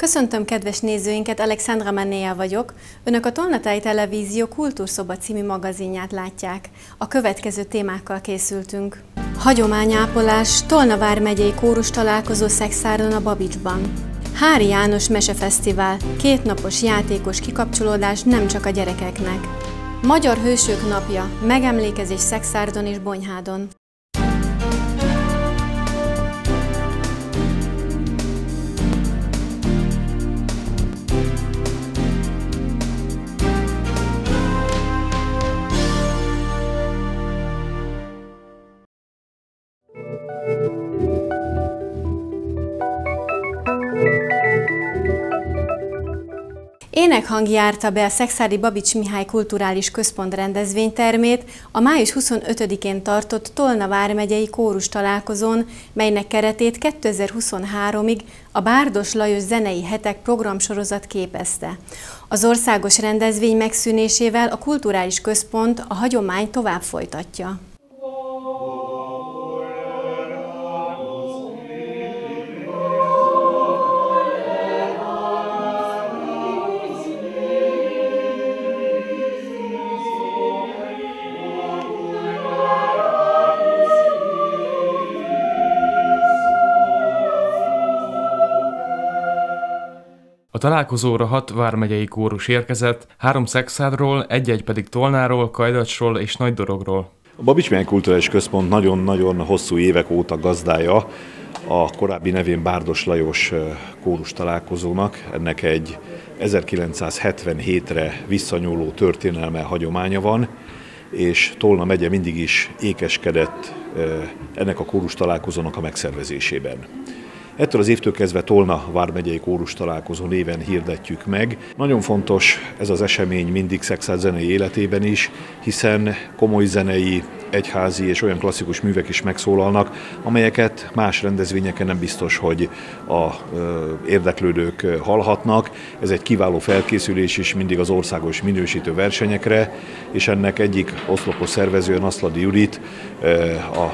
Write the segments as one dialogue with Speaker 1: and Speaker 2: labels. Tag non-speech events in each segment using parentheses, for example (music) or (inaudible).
Speaker 1: Köszöntöm kedves nézőinket, Alexandra Mannéa vagyok. Önök a Tolnatai Televízió Kultúrszoba című magazinját látják. A következő témákkal készültünk. Hagyományápolás, Tolna vármegyei kórus találkozó Szexárdon a Babicsban. Hári János Mesefesztivál, kétnapos játékos kikapcsolódás nem csak a gyerekeknek. Magyar Hősök Napja, megemlékezés Szexárdon és Bonyhádon. Énekhang járta be a Szexádi Babics Mihály Kulturális Központ rendezvénytermét a május 25-én tartott Tolna vármegyei kórus találkozón, melynek keretét 2023-ig a Bárdos Lajos Zenei Hetek programsorozat képezte. Az országos rendezvény megszűnésével a Kulturális Központ a hagyomány tovább folytatja.
Speaker 2: Találkozóra hat vármegyei kórus érkezett, három Szexádról, egy-egy pedig Tolnáról, Kajdacsról és Nagydorogról.
Speaker 3: A Babics Mihály Kulturális Központ nagyon-nagyon hosszú évek óta gazdája a korábbi nevén Bárdos Lajos kórus találkozónak. Ennek egy 1977-re visszanyúló történelme, hagyománya van, és Tolna megye mindig is ékeskedett ennek a kórus találkozónak a megszervezésében. Ettől az évtől kezdve Tolna vármegyei kórus találkozó néven hirdetjük meg. Nagyon fontos ez az esemény mindig Szexád zenei életében is, hiszen komoly zenei, egyházi és olyan klasszikus művek is megszólalnak, amelyeket más rendezvényeken nem biztos, hogy a érdeklődők hallhatnak. Ez egy kiváló felkészülés is mindig az országos minősítő versenyekre, és ennek egyik oszlopos szervezője, Naszladi Judit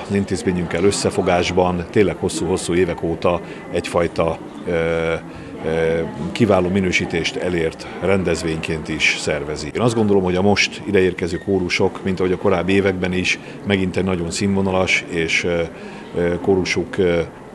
Speaker 3: az intézményünkkel összefogásban tényleg hosszú-hosszú évek óta egyfajta kiváló minősítést elért rendezvényként is szervezi. Én azt gondolom, hogy a most ideérkező kórusok, mint ahogy a korábbi években is, megint egy nagyon színvonalas és kórusok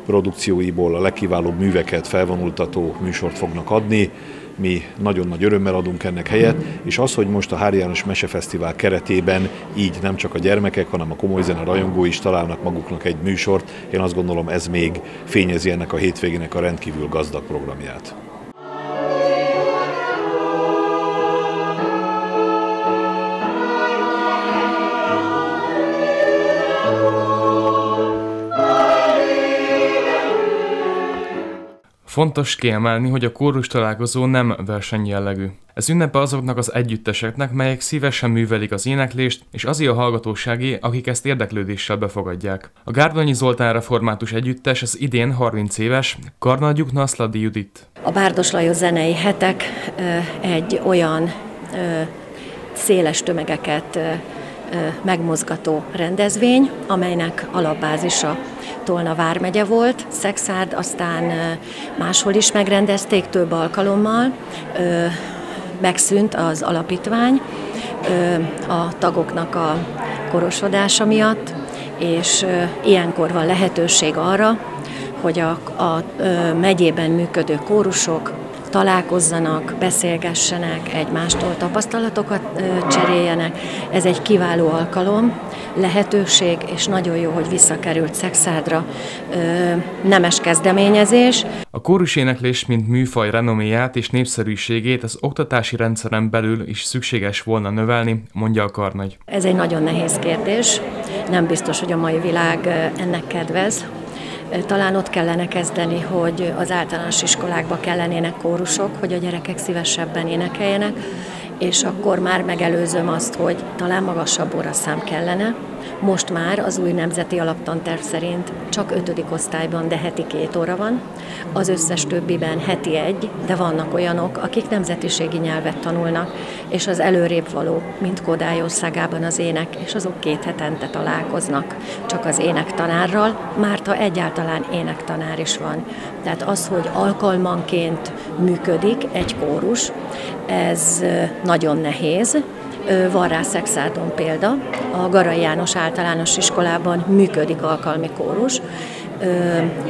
Speaker 3: produkcióiból a legkiválóbb műveket felvonultató műsort fognak adni mi nagyon nagy örömmel adunk ennek helyet, és az, hogy most a Hári János Mesefesztivál keretében így nem csak a gyermekek, hanem a komoly zene rajongói is találnak maguknak egy műsort, én azt gondolom ez még fényezi ennek a hétvégének a rendkívül gazdag programját.
Speaker 2: Fontos kiemelni, hogy a kórus találkozó nem versenyjellegű. Ez ünnepe azoknak az együtteseknek, melyek szívesen művelik az éneklést, és azért a hallgatóságé, akik ezt érdeklődéssel befogadják. A Gárdonyi Zoltán református együttes az idén 30 éves, Karnagyuk Naszladi Judit.
Speaker 4: A Bárdos Lajos zenei hetek egy olyan széles tömegeket megmozgató rendezvény, amelynek alapbázisa Tolna vármegye volt, Szexárd, aztán máshol is megrendezték több alkalommal, megszűnt az alapítvány a tagoknak a korosodása miatt, és ilyenkor van lehetőség arra, hogy a, a megyében működő kórusok találkozzanak, beszélgessenek, egymástól tapasztalatokat cseréljenek. Ez egy kiváló alkalom, lehetőség, és nagyon jó, hogy visszakerült Szexádra nemes kezdeményezés.
Speaker 2: A kóruséneklés, mint műfaj renoméját és népszerűségét az oktatási rendszeren belül is szükséges volna növelni, mondja a Karnagy.
Speaker 4: Ez egy nagyon nehéz kérdés. Nem biztos, hogy a mai világ ennek kedvez, talán ott kellene kezdeni, hogy az általános iskolákba kellenének kórusok, hogy a gyerekek szívesebben énekeljenek, és akkor már megelőzöm azt, hogy talán magasabb óraszám kellene, most már az új nemzeti alaptanterv szerint csak ötödik osztályban, de heti két óra van, az összes többiben heti egy, de vannak olyanok, akik nemzetiségi nyelvet tanulnak, és az előrébb való, mint Kodály országában az ének, és azok két hetente találkoznak csak az énektanárral, már ha egyáltalán énektanár is van. Tehát az, hogy alkalmanként működik egy kórus, ez nagyon nehéz, van rá Szexádon példa. A Garai János általános iskolában működik alkalmi kórus,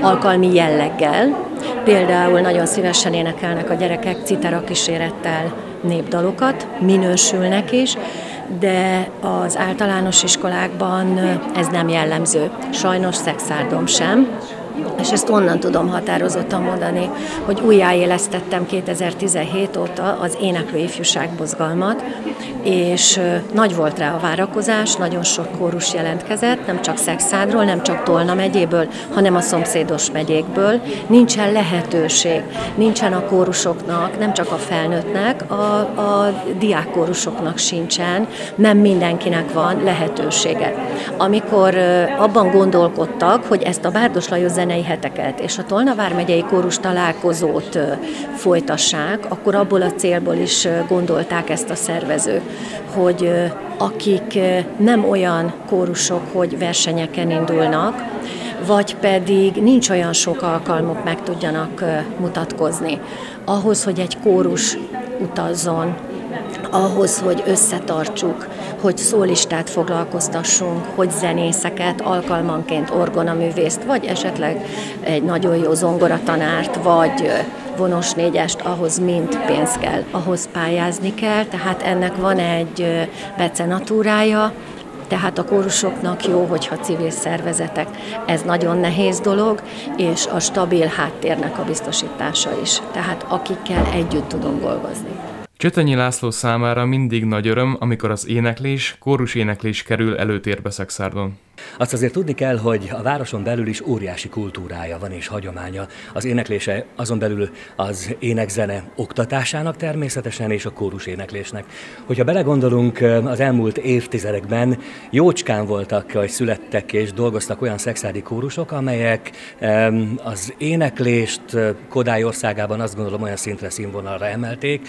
Speaker 4: alkalmi jelleggel. Például nagyon szívesen énekelnek a gyerekek citera kísérettel népdalokat, minősülnek is, de az általános iskolákban ez nem jellemző. Sajnos Szexárdom sem, és ezt onnan tudom határozottan mondani, hogy újjáélesztettem 2017 óta az éneklő ifjúság mozgalmat, és nagy volt rá a várakozás, nagyon sok kórus jelentkezett, nem csak Szexádról, nem csak Tolna megyéből, hanem a szomszédos megyékből. Nincsen lehetőség, nincsen a kórusoknak, nem csak a felnőttnek, a, a diákkórusoknak sincsen, nem mindenkinek van lehetősége. Amikor abban gondolkodtak, hogy ezt a Bárdos Lajos zenei heteket és a Tolna vármegyei kórus találkozót folytassák, akkor abból a célból is gondolták ezt a szervezők, hogy akik nem olyan kórusok, hogy versenyeken indulnak, vagy pedig nincs olyan sok alkalmuk meg tudjanak mutatkozni. Ahhoz, hogy egy kórus utazzon, ahhoz, hogy összetartsuk, hogy szólistát foglalkoztassunk, hogy zenészeket, alkalmanként orgonaművészt, vagy esetleg egy nagyon jó zongoratanárt, vagy vonos négyest, ahhoz mind pénz kell, ahhoz pályázni kell, tehát ennek van egy becenatúrája, tehát a kórusoknak jó, hogyha civil szervezetek. Ez nagyon nehéz dolog, és a stabil háttérnek a biztosítása is. Tehát akikkel együtt tudunk dolgozni.
Speaker 2: Csötenyi László számára mindig nagy öröm, amikor az éneklés, kórus éneklés kerül előtérbe Szexárdon.
Speaker 5: Azt azért tudni kell, hogy a városon belül is óriási kultúrája van és hagyománya. Az éneklése azon belül az énekzene oktatásának természetesen és a kórus éneklésnek. Hogyha belegondolunk, az elmúlt évtizedekben jócskán voltak, hogy születtek és dolgoztak olyan szexádi kórusok, amelyek az éneklést Kodály országában azt gondolom olyan szintre színvonalra emelték,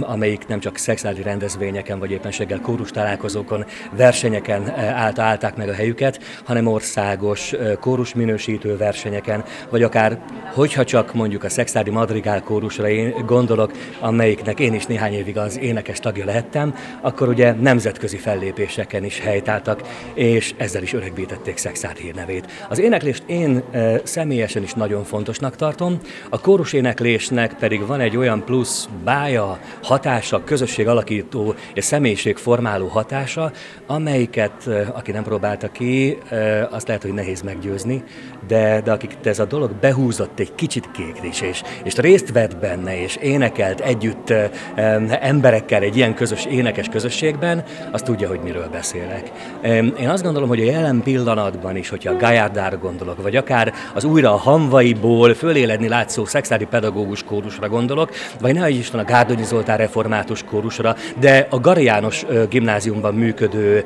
Speaker 5: amelyik nem csak szexádi rendezvényeken vagy éppenséggel kórus találkozókon, versenyeken állt, állták meg a helyüket, versenyeket, hanem országos kórus minősítő versenyeken, vagy akár, hogyha csak mondjuk a Szexádi Madrigál kórusra én gondolok, amelyiknek én is néhány évig az énekes tagja lehettem, akkor ugye nemzetközi fellépéseken is helytáltak, és ezzel is öregbítették Szexád hírnevét. Az éneklést én személyesen is nagyon fontosnak tartom, a kórus éneklésnek pedig van egy olyan plusz bája, hatása, közösség alakító és személyiségformáló hatása, amelyiket, aki nem próbálta ki, azt lehet, hogy nehéz meggyőzni, de, de akik ez a dolog behúzott egy kicsit kékris, és, és részt vett benne, és énekelt együtt emberekkel egy ilyen közös énekes közösségben, az tudja, hogy miről beszélek. Én azt gondolom, hogy a jelen pillanatban is, hogyha a Gajárdára gondolok, vagy akár az újra a hamvaiból föléledni látszó szexádi pedagógus kórusra gondolok, vagy ne is a Gárdonyi Zoltán református kórusra, de a Gari János gimnáziumban működő,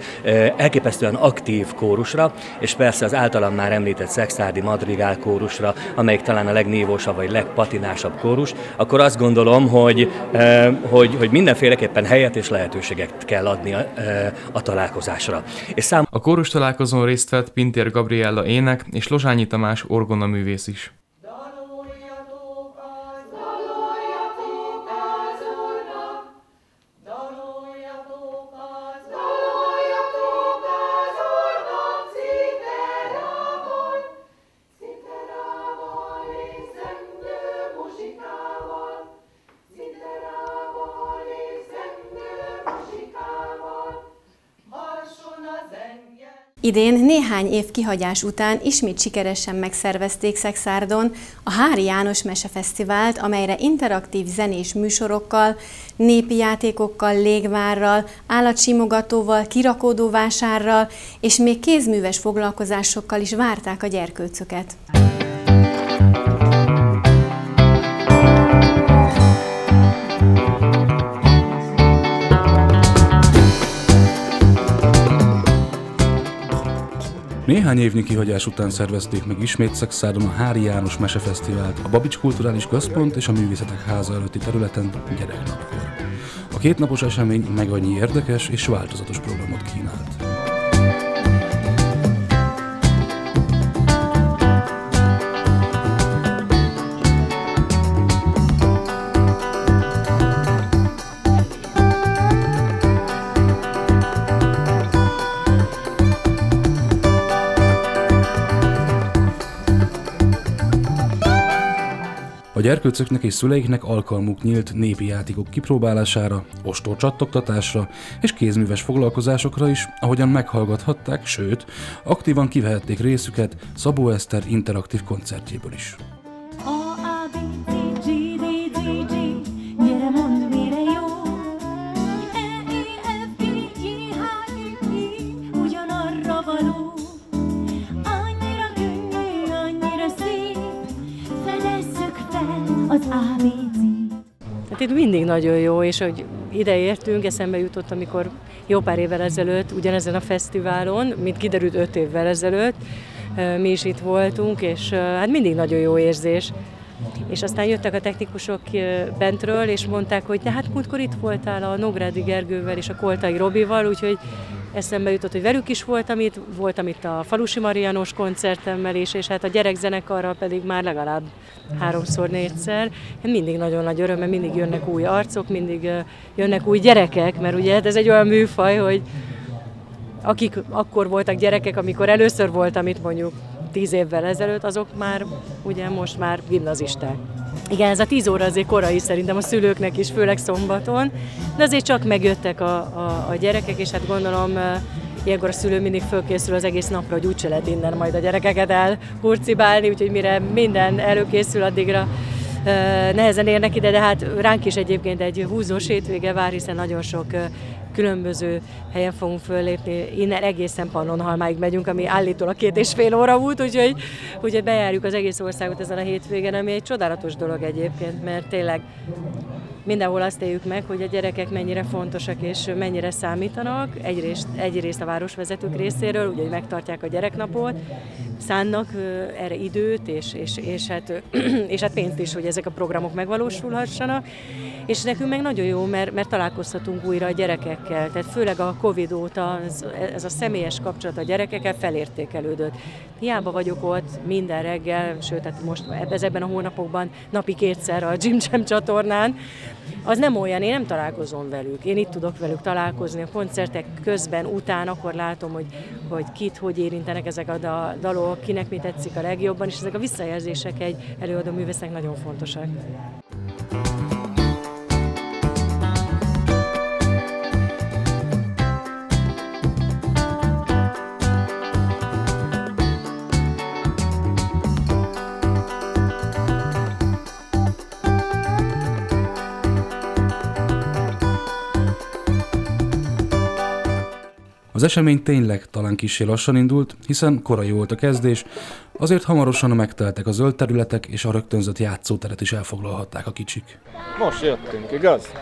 Speaker 5: elképesztően aktív kórus, kórusra, és persze az általam már említett Szexárdi Madrigál kórusra, amelyik talán a legnívósabb vagy legpatinásabb kórus, akkor azt gondolom, hogy, eh, hogy, hogy mindenféleképpen helyet és lehetőséget kell adni a, eh, a találkozásra.
Speaker 2: És szám... A kórus találkozón részt vett Pintér Gabriella ének és Lozsányi Tamás orgona művész is.
Speaker 1: Idén néhány év kihagyás után ismét sikeresen megszervezték Szexárdon a Hári János Mesefesztivált, amelyre interaktív zenés műsorokkal, népi játékokkal, légvárral, állatsimogatóval, kirakódóvásárral és még kézműves foglalkozásokkal is várták a gyerkőcöket.
Speaker 6: Néhány évnyi kihagyás után szervezték meg ismét Szexádon a Hári János Mesefesztivált, a Babics Kulturális Központ és a Művészetek Háza előtti területen gyereknapkor. A kétnapos esemény meg annyi érdekes és változatos programot kínált. Gyerkőcöknek és szüleiknek alkalmuk nyílt népi játékok kipróbálására, ostor csattogtatásra és kézműves foglalkozásokra is, ahogyan meghallgathatták, sőt, aktívan kivehették részüket Szabó Eszter interaktív koncertjéből is.
Speaker 7: Hát itt mindig nagyon jó, és hogy ide értünk, eszembe jutott, amikor jó pár évvel ezelőtt, ugyanezen a fesztiválon, mint kiderült öt évvel ezelőtt, mi is itt voltunk, és hát mindig nagyon jó érzés. És aztán jöttek a technikusok bentről, és mondták, hogy de hát múltkor itt voltál a Nográdi Gergővel és a Koltai Robival, úgyhogy eszembe jutott, hogy velük is voltam itt, voltam itt a Falusi Marianos koncertemmel is, és hát a gyerekzenekarral pedig már legalább háromszor, négyszer. Mindig nagyon nagy öröm, mert mindig jönnek új arcok, mindig jönnek új gyerekek, mert ugye hát ez egy olyan műfaj, hogy akik akkor voltak gyerekek, amikor először voltam itt mondjuk tíz évvel ezelőtt, azok már ugye most már gimnazisták. Igen, ez a 10 óra azért korai szerintem a szülőknek is, főleg szombaton, de azért csak megjöttek a, a, a gyerekek, és hát gondolom ilyenkor a szülő mindig fölkészül az egész napra, hogy úgyse lehet innen majd a gyerekeket elhurcibálni, úgyhogy mire minden előkészül, addigra nehezen érnek ide, de hát ránk is egyébként egy húzós hétvége vár, hiszen nagyon sok különböző helyen fogunk föllépni. Innen egészen Pannonhalmáig megyünk, ami állítólag két és fél óra út, úgyhogy, úgyhogy bejárjuk az egész országot ezen a hétvégen, ami egy csodálatos dolog egyébként, mert tényleg mindenhol azt éljük meg, hogy a gyerekek mennyire fontosak és mennyire számítanak. Egyrészt, egyrészt a városvezetők részéről, ugye, hogy megtartják a gyereknapot, szánnak erre időt, és, és, és, hát, (clears throat) és hát pénzt is, hogy ezek a programok megvalósulhassanak. És nekünk meg nagyon jó, mert, mert találkozhatunk újra a gyerekekkel. Tehát főleg a Covid óta ez, ez a személyes kapcsolat a gyerekekkel felértékelődött. Hiába vagyok ott minden reggel, sőt, hát most ezekben a hónapokban napi kétszer a Jim Jam csatornán, az nem olyan, én nem találkozom velük. Én itt tudok velük találkozni a koncertek közben, után, akkor látom, hogy, hogy kit, hogy érintenek ezek a dalok, kinek mi tetszik a legjobban, és ezek a visszajelzések egy előadó művésznek nagyon fontosak.
Speaker 6: Az esemény tényleg talán kicsi lassan indult, hiszen korai volt a kezdés, azért hamarosan megteltek a zöld területek, és a rögtönzött játszóteret is elfoglalhatták a kicsik.
Speaker 8: Most jöttünk, igaz?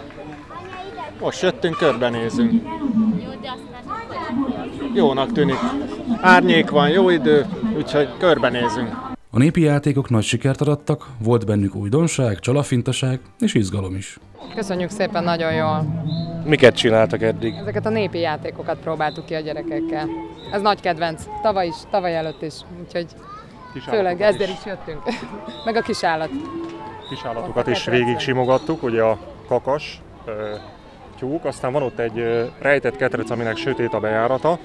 Speaker 8: Most jöttünk, körbenézünk. Jónak tűnik. Árnyék van, jó idő, úgyhogy körbenézünk.
Speaker 6: A népi játékok nagy sikert arattak, volt bennük újdonság, csalafintaság és izgalom is.
Speaker 9: Köszönjük szépen, nagyon jól.
Speaker 10: Miket csináltak eddig?
Speaker 9: Ezeket a népi játékokat próbáltuk ki a gyerekekkel. Ez nagy kedvenc. Tavaly is, tavaly előtt is. Úgyhogy kis főleg ezzel is. is jöttünk. (laughs) Meg a kisállat.
Speaker 10: Kisállatokat is végig simogattuk, ugye a kakas tyúk, aztán van ott egy rejtett ketrec, aminek sötét a bejárata,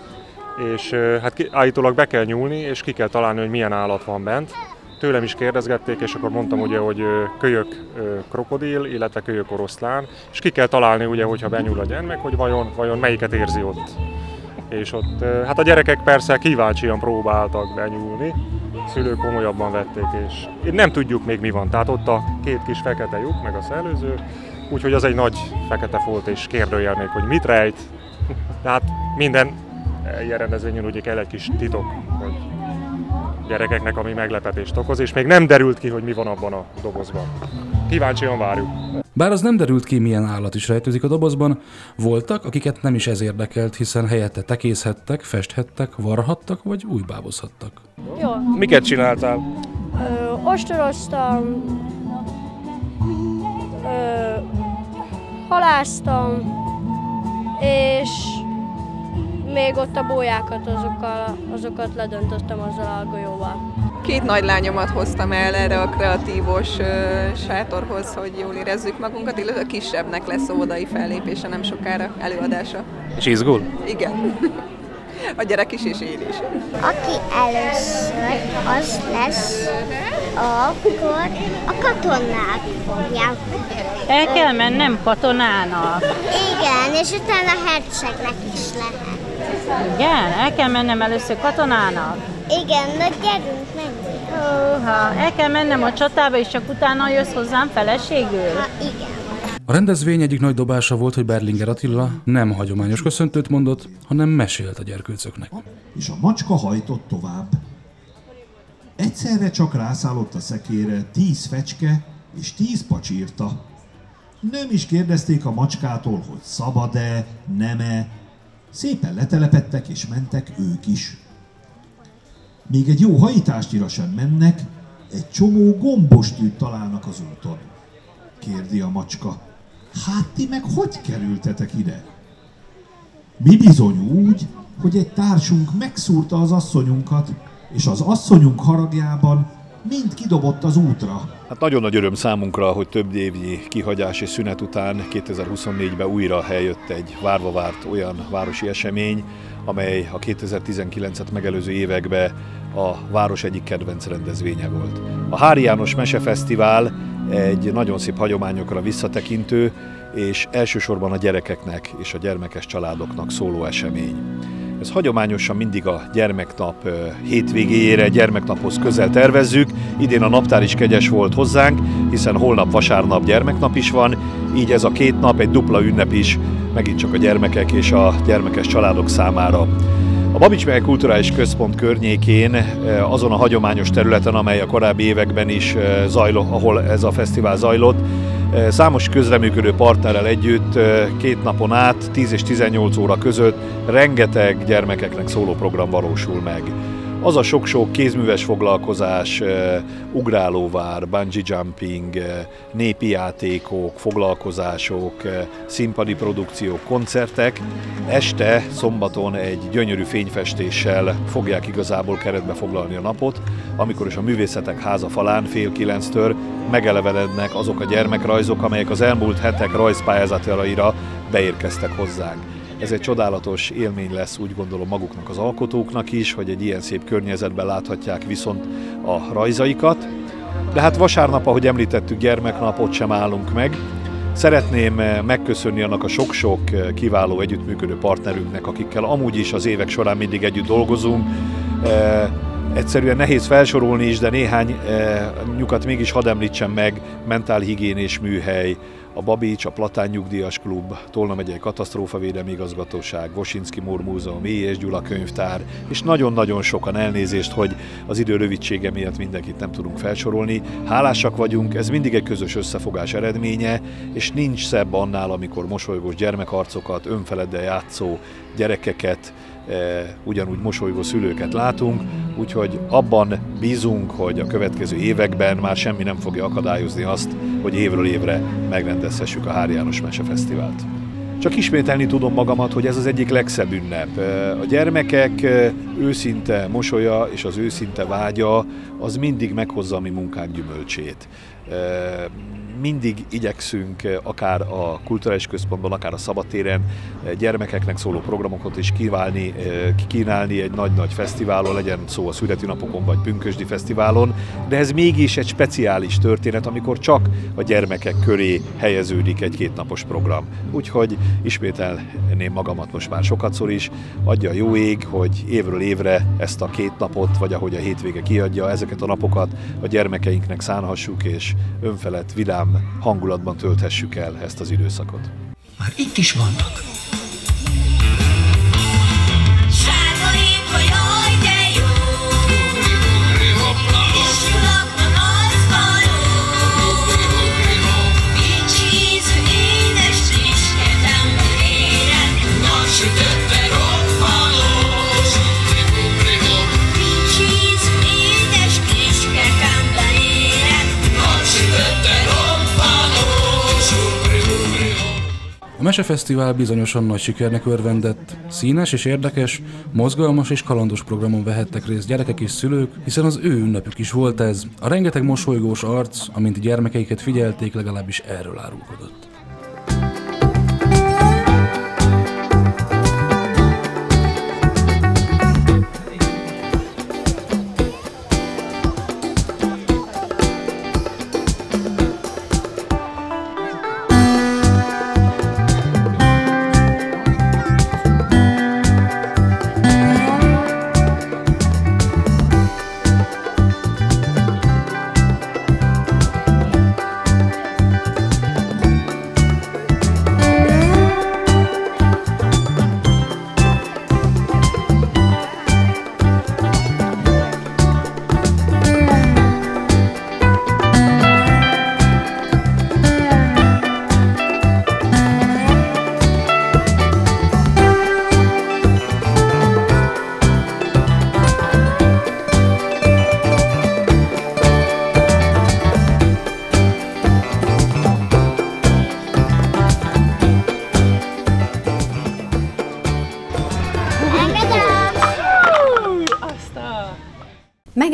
Speaker 10: és hát állítólag be kell nyúlni, és ki kell találni, hogy milyen állat van bent tőlem is kérdezgették, és akkor mondtam ugye, hogy kölyök krokodil, illetve kölyök oroszlán, és ki kell találni ugye, hogyha benyúl a gyermek, hogy vajon, vajon melyiket érzi ott. És ott, hát a gyerekek persze kíváncsian próbáltak benyúlni, szülők komolyabban vették, és nem tudjuk még mi van. Tehát ott a két kis fekete lyuk, meg a szellőző, úgyhogy az egy nagy fekete folt, és kérdőjel még, hogy mit rejt. Tehát minden ilyen rendezvényen ugye kell egy kis titok, hogy gyerekeknek, ami meglepetést okoz, és még nem derült ki, hogy mi van abban a dobozban.
Speaker 11: kíváncsian várjuk.
Speaker 6: Bár az nem derült ki, milyen állat is rejtőzik a dobozban, voltak, akiket nem is ez érdekelt, hiszen helyette tekészhettek, festhettek, varhattak vagy újbábozhattak.
Speaker 12: Jó.
Speaker 11: Miket csináltál?
Speaker 12: Ö, ostoroztam, ö, haláztam, és még ott a bójákat, azokkal, azokat ledöntöttem azzal a golyóval.
Speaker 13: Két nagy lányomat hoztam el erre a kreatívos uh, sátorhoz, hogy jól érezzük magunkat, illetve a kisebbnek lesz óvodai fellépése nem sokára, előadása.
Speaker 11: És izgul?
Speaker 13: Igen. A gyerek is és én is.
Speaker 14: Aki először, az lesz, akkor a katonák fogják.
Speaker 15: El kell mennem katonának.
Speaker 14: Igen, és utána hercegnek is lehet.
Speaker 15: Igen, el kell mennem először katonának.
Speaker 14: Igen, na gyerünk, menjünk.
Speaker 15: Húha, el kell mennem a csatába, és csak utána jössz hozzám feleségül?
Speaker 14: Ha, igen.
Speaker 6: A rendezvény egyik nagy dobása volt, hogy Berlinger Attila nem hagyományos köszöntőt mondott, hanem mesélt a gyerkőcöknek.
Speaker 16: És a macska hajtott tovább. Egyszerre csak rászállott a szekére tíz fecske és tíz pacsírta. Nem is kérdezték a macskától, hogy szabad-e, nem-e. Szépen letelepettek és mentek ők is. Még egy jó hajításnyira sem mennek, egy csomó gombostűt találnak az úton. Kérdi a macska. Hát ti meg hogy kerültetek ide? Mi bizony úgy, hogy egy társunk megszúrta az asszonyunkat, és az asszonyunk haragjában mind kidobott az útra.
Speaker 3: Hát nagyon nagy öröm számunkra, hogy több évnyi kihagyás és szünet után 2024-ben újra eljött egy várva várt olyan városi esemény, amely a 2019-et megelőző években a város egyik kedvenc rendezvénye volt. A Hári János Mesefesztivál egy nagyon szép hagyományokra visszatekintő, és elsősorban a gyerekeknek és a gyermekes családoknak szóló esemény. Ez hagyományosan mindig a gyermeknap hétvégéjére, gyermeknaphoz közel tervezzük. Idén a naptár is kegyes volt hozzánk, hiszen holnap vasárnap gyermeknap is van, így ez a két nap egy dupla ünnep is, megint csak a gyermekek és a gyermekes családok számára. A Babics Mely Kulturális Központ környékén, azon a hagyományos területen, amely a korábbi években is zajlott, ahol ez a fesztivál zajlott, Számos közreműködő partnerrel együtt két napon át, 10 és 18 óra között rengeteg gyermekeknek szóló program valósul meg. Az a sok-sok kézműves foglalkozás, ugrálóvár, bungee jumping, népi játékok, foglalkozások, színpadi produkciók, koncertek. Este, szombaton egy gyönyörű fényfestéssel fogják igazából keretbe foglalni a napot, amikor is a művészetek háza falán fél kilenctől megelevenednek azok a gyermekrajzok, amelyek az elmúlt hetek rajzpályázataira beérkeztek hozzánk. Ez egy csodálatos élmény lesz, úgy gondolom maguknak az alkotóknak is, hogy egy ilyen szép környezetben láthatják viszont a rajzaikat. De hát vasárnap, ahogy említettük, gyermeknapot sem állunk meg. Szeretném eh, megköszönni annak a sok-sok eh, kiváló együttműködő partnerünknek, akikkel amúgy is az évek során mindig együtt dolgozunk. E, egyszerűen nehéz felsorolni is, de néhány nyukat mégis hadd említsem meg, mentálhigiénés műhely, a Babics, a Platán Nyugdíjas Klub, Tolna megyei Katasztrófavédelmi Igazgatóság, Vosinski Mór Múzeum, és Gyula Könyvtár, és nagyon-nagyon sokan elnézést, hogy az idő rövidsége miatt mindenkit nem tudunk felsorolni. Hálásak vagyunk, ez mindig egy közös összefogás eredménye, és nincs szebb annál, amikor mosolygós gyermekarcokat, önfeleddel játszó gyerekeket, ugyanúgy mosolygó szülőket látunk, úgyhogy abban bízunk, hogy a következő években már semmi nem fogja akadályozni azt, hogy évről évre megrendezhessük a Hári János Mese Fesztivált. Csak ismételni tudom magamat, hogy ez az egyik legszebb ünnep. E, a gyermekek e, őszinte mosolya és az őszinte vágya az mindig meghozza a mi munkánk gyümölcsét. Mindig igyekszünk akár a kulturális központban, akár a szabadtéren gyermekeknek szóló programokat is kívánni, eh, kínálni egy nagy-nagy fesztiválon, legyen szó a születi napokon vagy Pünkösdi fesztiválon, de ez mégis egy speciális történet, amikor csak a gyermekek köré helyeződik egy kétnapos program. Úgyhogy ismételném magamat most már sokatszor is, adja a jó ég, hogy évről évre ezt a két napot, vagy ahogy a hétvége kiadja, ezeket a napokat a gyermekeinknek szánhassuk, és önfelett, vidám hangulatban tölthessük el ezt az időszakot.
Speaker 17: Már itt is vannak.
Speaker 6: Mesefesztivál bizonyosan nagy sikernek örvendett. Színes és érdekes, mozgalmas és kalandos programon vehettek részt gyerekek és szülők, hiszen az ő ünnepük is volt ez. A rengeteg mosolygós arc, amint gyermekeiket figyelték, legalábbis erről árulkodott.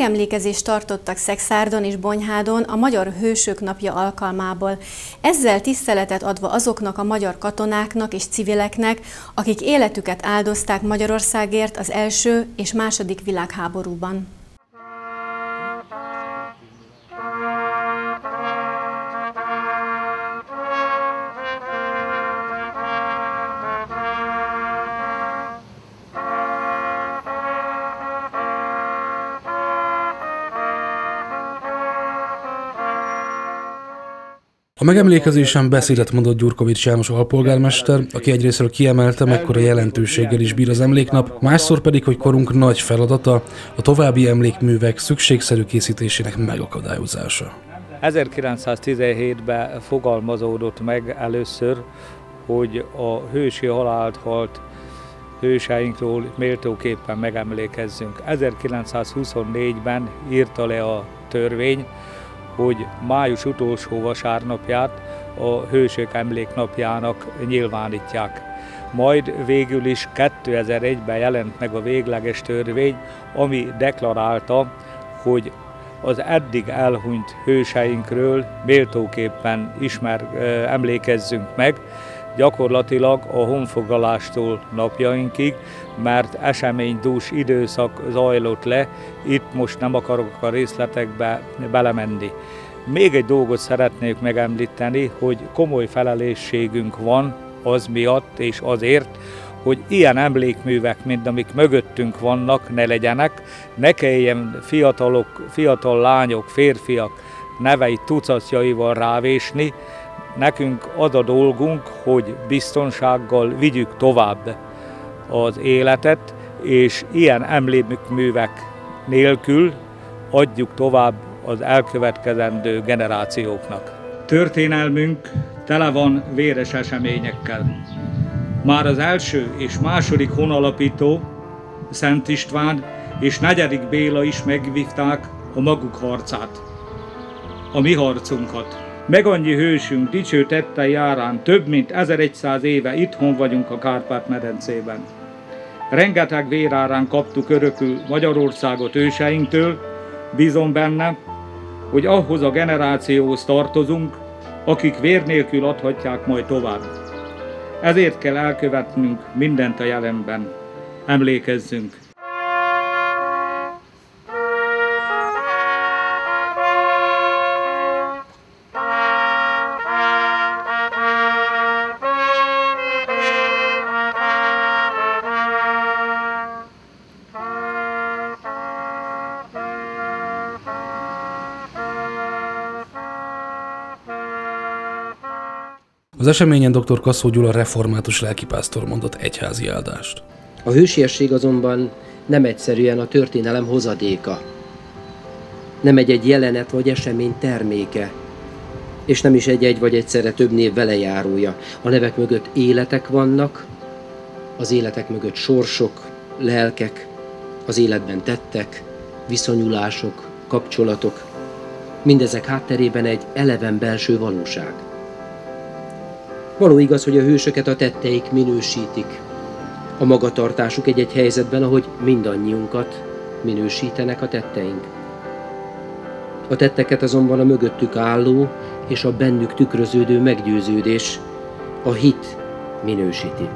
Speaker 1: Megemlékezést tartottak Szexárdon és Bonyhádon a Magyar Hősök Napja alkalmából. Ezzel tiszteletet adva azoknak a magyar katonáknak és civileknek, akik életüket áldozták Magyarországért az első és második világháborúban.
Speaker 6: A megemlékezésen beszédet mondott Gyurkovics János alpolgármester, aki egyrésztről kiemelte, mekkora jelentőséggel is bír az emléknap, másszor pedig, hogy korunk nagy feladata a további emlékművek szükségszerű készítésének megakadályozása.
Speaker 18: 1917-ben fogalmazódott meg először, hogy a hősi halált halt hőseinkről méltóképpen megemlékezzünk. 1924-ben írta le a törvény, hogy május utolsó vasárnapját a Hősök Emléknapjának nyilvánítják. Majd végül is 2001-ben jelent meg a végleges törvény, ami deklarálta, hogy az eddig elhunyt hőseinkről méltóképpen ismer, emlékezzünk meg, gyakorlatilag a honfoglalástól napjainkig, mert eseménydús időszak zajlott le, itt most nem akarok a részletekbe belemenni. Még egy dolgot szeretnék megemlíteni, hogy komoly felelősségünk van az miatt és azért, hogy ilyen emlékművek, mint amik mögöttünk vannak, ne legyenek, ne kelljen fiatalok, fiatal lányok, férfiak nevei tucatjaival rávésni, Nekünk az a dolgunk, hogy biztonsággal vigyük tovább az életet, és ilyen emlékművek nélkül adjuk tovább az elkövetkezendő generációknak. Történelmünk tele van véres eseményekkel. Már az első és második honalapító, Szent István és negyedik Béla is megvívták a maguk harcát, a mi harcunkat. Meg annyi hősünk dicső tette járán több mint 1100 éve itthon vagyunk a Kárpát-medencében. Rengeteg vérárán kaptuk örökül Magyarországot őseinktől, bízom benne, hogy ahhoz a generációhoz tartozunk, akik vér nélkül adhatják majd tovább. Ezért kell elkövetnünk mindent a jelenben. Emlékezzünk!
Speaker 6: Az eseményen dr. Kasszó Gyula református lelkipásztor mondott egyházi áldást.
Speaker 19: A hősiesség azonban nem egyszerűen a történelem hozadéka. Nem egy-egy jelenet vagy esemény terméke, és nem is egy-egy vagy egyszerre több név velejárója. A nevek mögött életek vannak, az életek mögött sorsok, lelkek, az életben tettek, viszonyulások, kapcsolatok. Mindezek hátterében egy eleven belső valóság. Való igaz, hogy a hősöket a tetteik minősítik. A magatartásuk egy-egy helyzetben, ahogy mindannyiunkat minősítenek a tetteink. A tetteket azonban a mögöttük álló és a bennük tükröződő meggyőződés, a hit minősíti.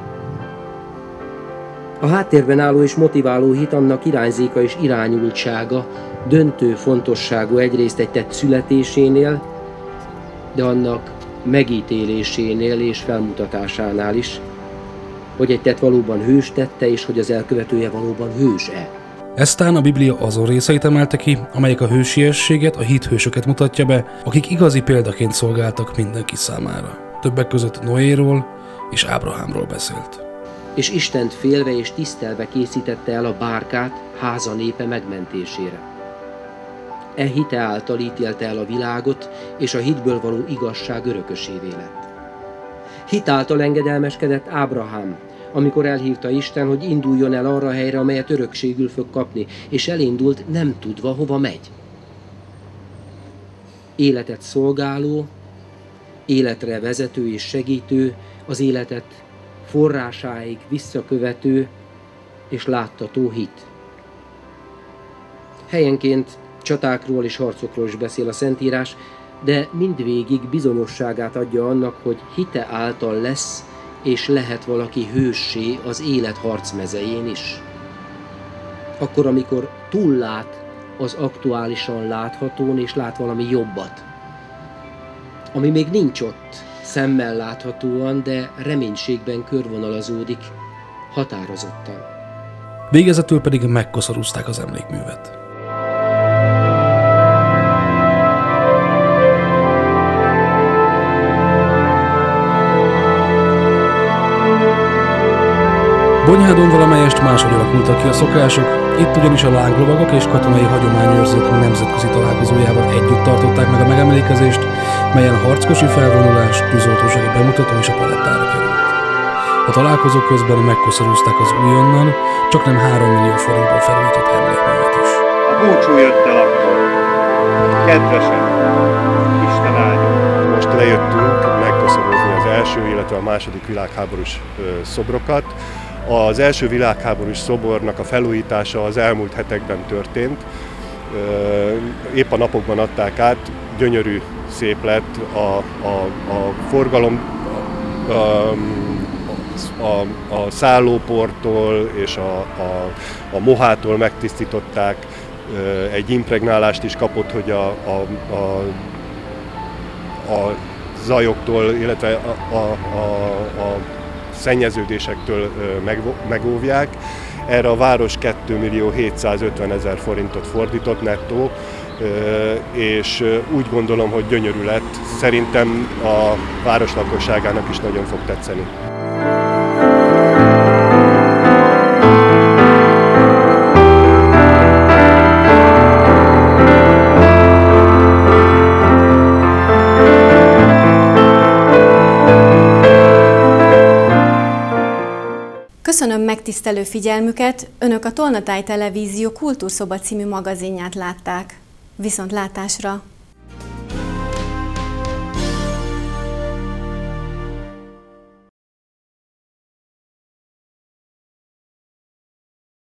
Speaker 19: A háttérben álló és motiváló hit annak irányzéka és irányultsága döntő fontosságú egyrészt egy tett születésénél, de annak megítélésénél és felmutatásánál is, hogy egy tett valóban hős tette, és hogy az elkövetője valóban hős-e.
Speaker 6: Eztán a Biblia azon részeit emelte ki, amelyek a hősiességet, a hithősöket mutatja be, akik igazi példaként szolgáltak mindenki számára. Többek között Noéról és Ábrahámról beszélt.
Speaker 19: És Istent félve és tisztelve készítette el a bárkát háza népe megmentésére. E hite által ítélte el a világot, és a hitből való igazság örökösévé lett. Hit által engedelmeskedett Ábrahám, amikor elhívta Isten, hogy induljon el arra a helyre, amelyet örökségül fog kapni, és elindult nem tudva, hova megy. Életet szolgáló, életre vezető és segítő, az életet forrásáig visszakövető és láttató hit. Helyenként csatákról és harcokról is beszél a Szentírás, de mindvégig bizonyosságát adja annak, hogy hite által lesz és lehet valaki hőssé az élet harcmezején is. Akkor, amikor túllát az aktuálisan láthatón, és lát valami jobbat, ami még nincs ott, szemmel láthatóan, de reménységben körvonalazódik, határozottan.
Speaker 6: Végezetül pedig megkoszorúzták az emlékművet. Bonyhádon valamelyest máshogy alakultak ki a szokások, itt ugyanis a lánglovagok és katonai hagyományőrzők nemzetközi találkozójával együtt tartották meg a megemlékezést, melyen harckosi felvonulás, tűzoltósági bemutató és a palettára került. A találkozók közben megkoszorúzták az újonnan, csak nem 3 millió forintból felújított emlékművet is.
Speaker 20: A búcsú jött el akkor. Kedvesen, Isten áldja.
Speaker 11: Most lejöttünk megkoszorúzni az első, illetve a második világháborús szobrokat. Az első világháborús szobornak a felújítása az elmúlt hetekben történt. Épp a napokban adták át, gyönyörű szép lett a, a, a forgalom, a, a, a szállóporttól és a, a, a mohától megtisztították, egy impregnálást is kapott, hogy a, a, a, a zajoktól, illetve a, a, a, a szennyeződésektől megóvják. Erre a város 2 millió 750 ezer forintot fordított nettó, és úgy gondolom, hogy gyönyörű lett. Szerintem a város lakosságának is nagyon fog tetszeni.
Speaker 1: Megtisztelő figyelmüket, Önök a Tolnatáj Televízió Kultúrszoba című magazinját látták. Viszont látásra!